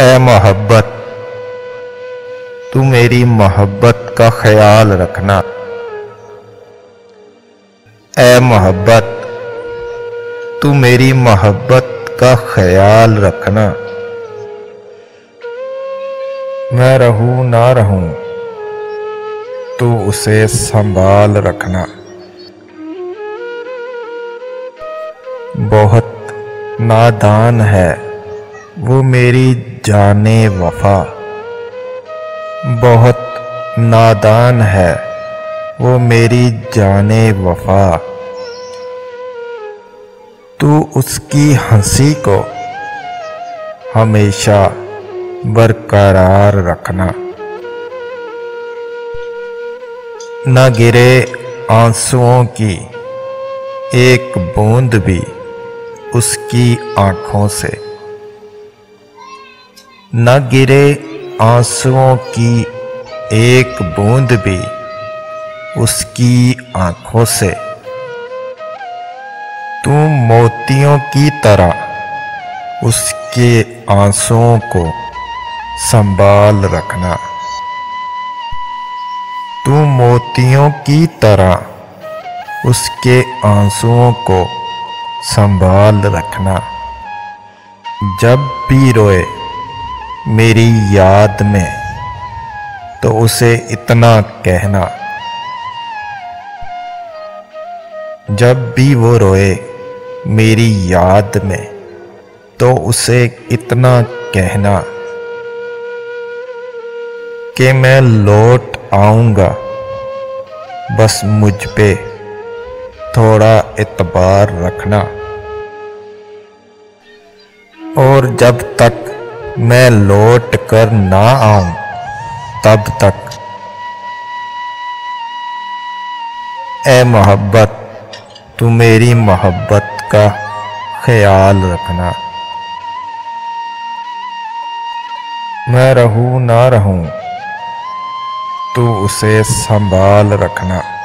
ए मोहब्बत, तू मेरी मोहब्बत का ख्याल रखना। ए मोहब्बत, तू मेरी मोहब्बत का ख्याल रखना। मैं रहूँ ना रहूँ, तू उसे संभाल रखना। बहुत नादान है, वो मेरी जाने वफा। बहुत नादान है वो मेरी जाने वफा। तू उसकी हँसी को हमेशा बरकरार रखना। न गिरे आंसुओं की, एक बूंद भी उसकी आँखों से। न गिरे आंसुओं की एक बूंद भी उसकी आँखों से। तू मोतियों की तरह उसके आंसुओं को संभाल रखना। तू मोतियों की तरह उसके आंसुओं को संभाल रखना। जब भी रोए मेरी याद में तो उसे इतना कहना। जब भी वो रोए मेरी याद में तो उसे इतना कहना कि मैं लौट आऊँगा। बस मुझ पे थोड़ा एतबार रखना। और जब तक मैं लौट कर ना आऊँ तब तक। ए मोहब्बत, तू मेरी मोहब्बत का ख्याल रखना। मैं रहूँ ना रहूँ, तू उसे संभाल रखना।